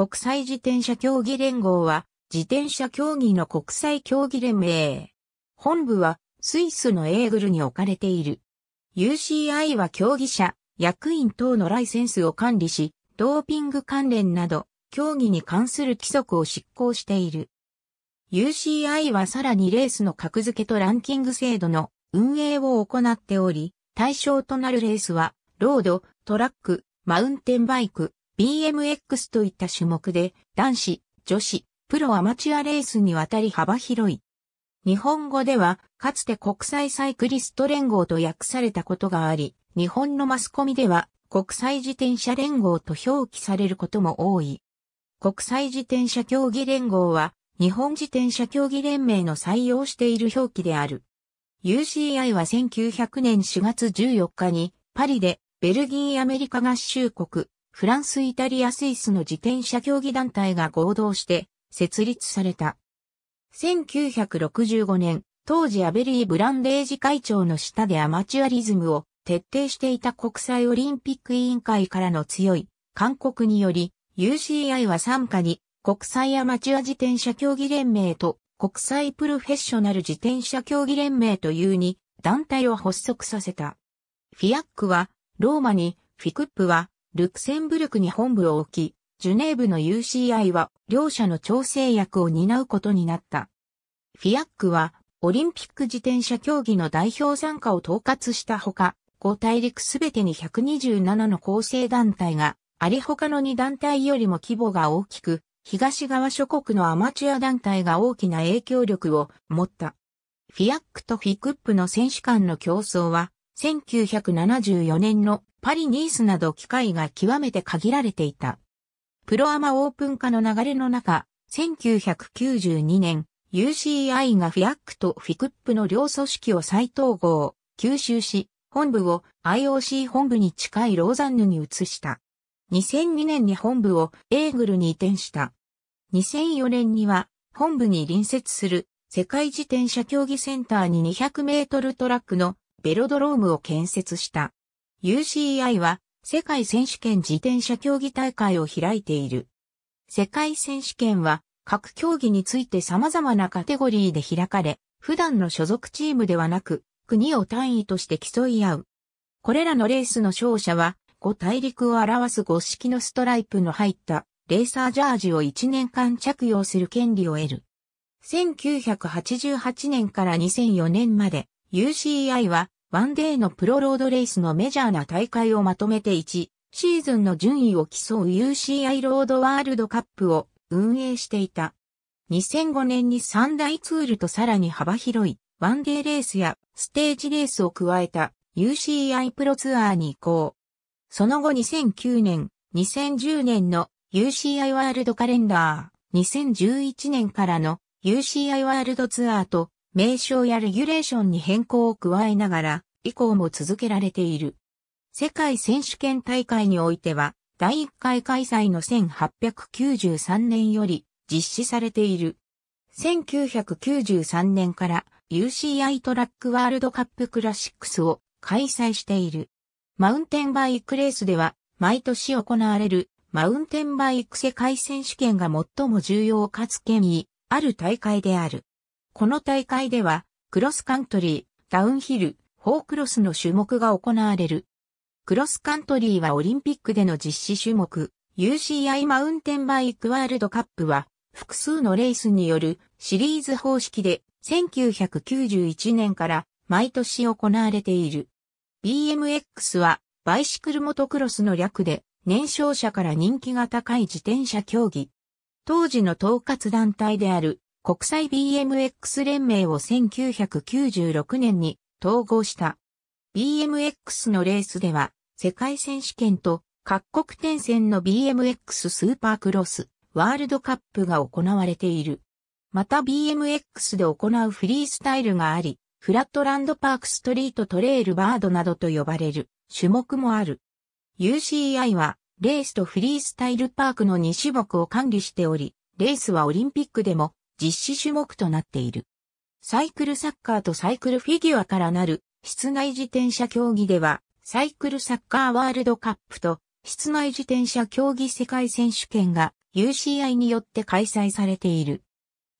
国際自転車競技連合は自転車競技の国際競技連盟。本部はスイスのエーグルに置かれている。UCI は競技者、役員等のライセンスを管理し、ドーピング関連など、競技に関する規則を執行している。UCI はさらにレースの格付けとランキング制度の運営を行っており、対象となるレースは、ロード、トラック、マウンテンバイク、BMX といった種目で、男子、女子、プロアマチュアレースにわたり幅広い。日本語では、かつて国際サイクリスト連合と訳されたことがあり、日本のマスコミでは、国際自転車連合と表記されることも多い。国際自転車競技連合は、日本自転車競技連盟の採用している表記である。UCI は1900年4月14日にパリでベルギーアメリカ合衆国、フランスイタリアスイスの自転車競技団体が合同して設立された。1965年、当時アベリー・ブランデージ会長の下でアマチュアリズムを徹底していた国際オリンピック委員会からの強い勧告により UCI は参加に国際アマチュア自転車競技連盟と国際プロフェッショナル自転車競技連盟というに団体を発足させた。フィアックはローマに、フィクップはルクセンブルクに本部を置き、ジュネーブの UCI は両者の調整役を担うことになった。フィアックはオリンピック自転車競技の代表参加を統括したほか、5大陸すべてに127の構成団体があり他の2団体よりも規模が大きく、東側諸国のアマチュア団体が大きな影響力を持った。フィアックとフィクップの選手間の競争は、1974年のパリニースなど機会が極めて限られていた。プロアマオープン化の流れの中、1992年、UCI がフィアックとフィクップの両組織を再統合、吸収し、本部を IOC 本部に近いローザンヌに移した。2002年に本部をエーグルに移転した。2004年には本部に隣接する世界自転車競技センターに200メートルトラックのベロドロームを建設した。UCI は世界選手権自転車競技大会を開いている。世界選手権は各競技について様々なカテゴリーで開かれ、普段の所属チームではなく国を単位として競い合う。これらのレースの勝者は5大陸を表す5式のストライプの入ったレーサージャージを1年間着用する権利を得る。1988年から2004年まで UCI はワンデーのプロロードレースのメジャーな大会をまとめて1シーズンの順位を競う UCI ロードワールドカップを運営していた。2005年に三大ツールとさらに幅広いワンデーレースやステージレースを加えた UCI プロツアーに移行。その後2009年、2010年の UCI ワールドカレンダー、2011年からの UCI ワールドツアーと名称やレギュレーションに変更を加えながら、以降も続けられている。世界選手権大会においては、第1回開催の1893年より実施されている。1993年から UCI トラックワールドカップクラシックスを開催している。マウンテンバイクレースでは、毎年行われるマウンテンバイク世界選手権が最も重要かつ権威ある大会である。この大会では、クロスカントリー、ダウンヒル、フォークロスの種目が行われる。クロスカントリーはオリンピックでの実施種目、UCI マウンテンバイクワールドカップは、複数のレースによるシリーズ方式で、1991年から毎年行われている。BMX はバイシクルモトクロスの略で年少者から人気が高い自転車競技。当時の統括団体である国際 BMX 連盟を1996年に統合した。BMX のレースでは世界選手権と各国転戦の BMX スーパークロスワールドカップが行われている。また BMX で行うフリースタイルがあり、フラットランドパークストリートトレイルバードなどと呼ばれる種目もある。UCI はレースとフリースタイルパークの2種目を管理しており、レースはオリンピックでも実施種目となっている。サイクルサッカーとサイクルフィギュアからなる室内自転車競技では、サイクルサッカーワールドカップと室内自転車競技世界選手権が UCI によって開催されている。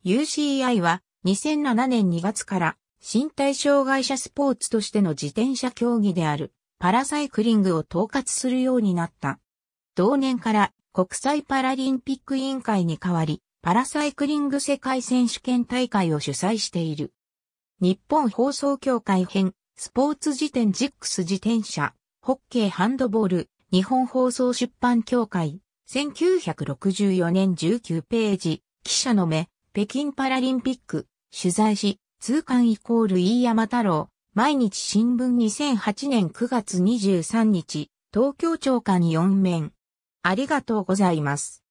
UCI は2007年2月から身体障害者スポーツとしての自転車競技であるパラサイクリングを統括するようになった。同年から国際パラリンピック委員会に代わり、パラサイクリング世界選手権大会を主催している。日本放送協会編、スポーツ辞典ジックス自転車、ホッケーハンドボール、日本放送出版協会、1964年19ページ、記者の目、北京パラリンピック、取材し、通関イコール飯山太郎、毎日新聞2008年9月23日、東京長官4面。ありがとうございます。